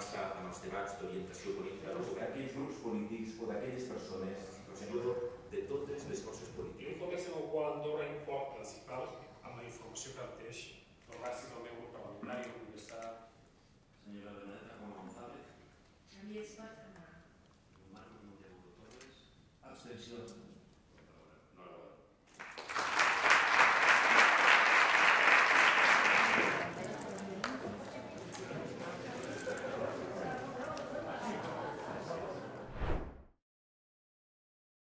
passa amb els debats d'orientació política dels d'aquells grups polítics o d'aquelles persones, considero de totes les forces polítiques. Un context en el qual Andorra si principal amb la informació que teix, el màxim del meu grup parlamentari, el grup està... Senyora Benedeta, com González. Javier Esbat, Marc Montero Torres. Abstenció.